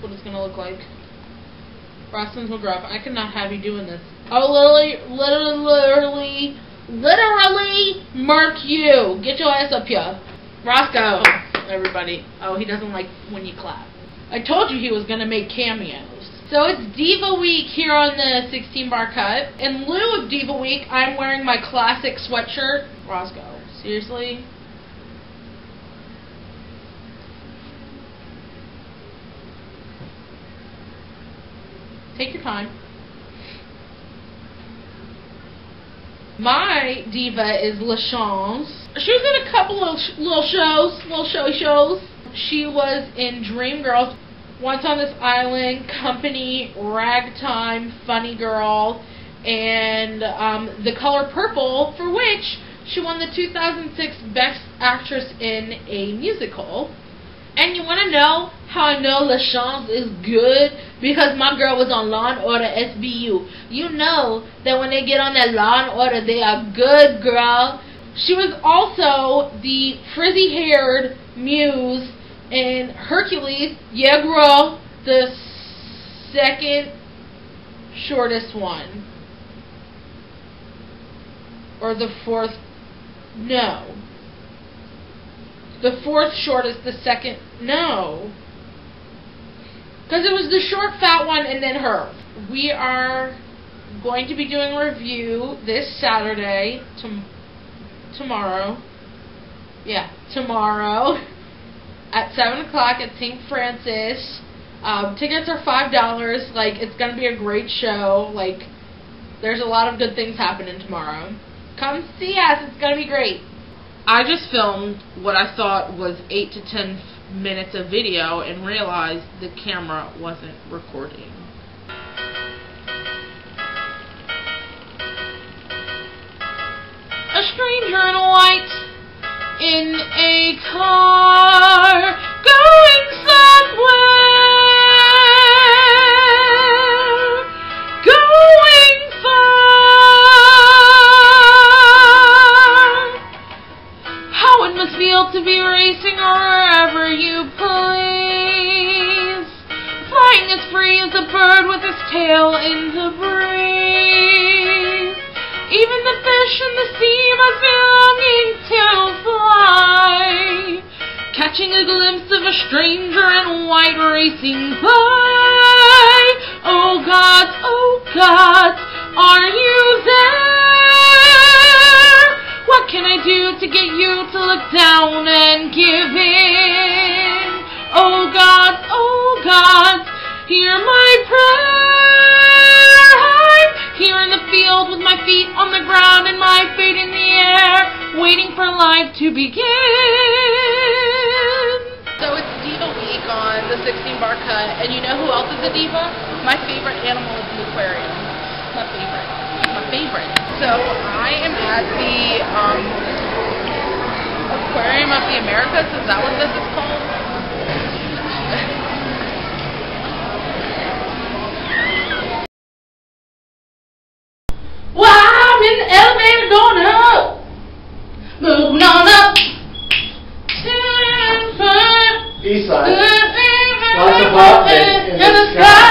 what it's gonna look like. Roscoe's McGruff, I cannot have you doing this. I'll literally, literally, literally mark you. Get your ass up here. Roscoe, oh, everybody. Oh, he doesn't like when you clap. I told you he was gonna make cameos. So it's Diva Week here on the 16 bar cut. In lieu of Diva Week, I'm wearing my classic sweatshirt. Roscoe, seriously? Take your time. My diva is LaChanze. She was in a couple of sh- little shows, little showy shows. She was in Dreamgirls, Once on This Island, Company, Ragtime, Funny Girl, and um, The Color Purple, for which she won the 2006 Best Actress in a Musical. And you want to know how I know LaChanze is good? Because my girl was on Law and Order SVU. You know that when they get on that Law and Order, they are good, girl. She was also the frizzy-haired muse in Hercules. Yeah, girl. The second shortest one. Or the fourth. No. The fourth shortest, the second. No. Because it was the short, fat one and then her. We are going to be doing a review this Saturday, tom- tomorrow. Yeah, tomorrow at 7 o'clock at St. Francis. Um, tickets are $5. Like, it's going to be a great show. Like, there's a lot of good things happening tomorrow. Come see us. It's going to be great. I just filmed what I thought was 8 to 10 minutes of video and realized the camera wasn't recording. A stranger in white in a car going somewhere, to be racing wherever you please, flying as free as a bird with his tail in the breeze. Even the fish in the sea must be longing to fly, catching a glimpse of a stranger in white racing by. Oh God, oh God, are you there? To get you to look down and give in? Oh God, oh God, hear my prayer. I'm here in the field with my feet on the ground and my feet in the air, waiting for life to begin. So it's Diva Week on the 16 bar cut, and you know who else is a diva? My favorite animal is the aquarium. My favorite. My favorite. So I am at the um, Aquarium of the Americas. Is that what this is called? Well, I'm in the elevator going up, moving on up. East side. Lots of apartments in the sky.